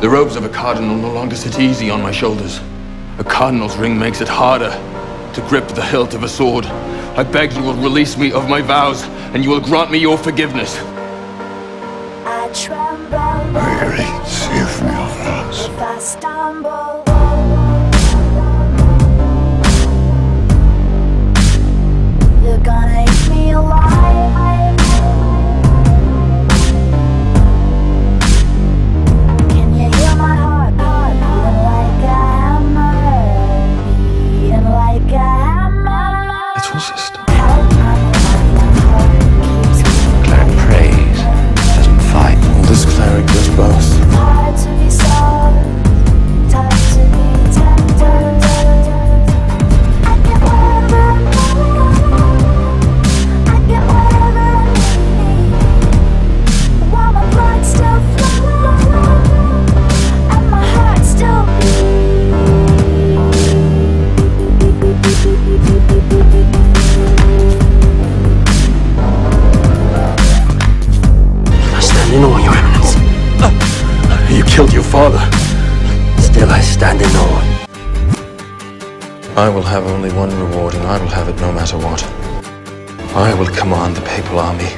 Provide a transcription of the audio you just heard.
The robes of a cardinal no longer sit easy on my shoulders. A cardinal's ring makes it harder to grip the hilt of a sword. I beg you will release me of my vows, and you will grant me your forgiveness. I tremble Really, killed your father. Still I stand in awe. I will have only one reward, and I will have it no matter what. I will command the papal army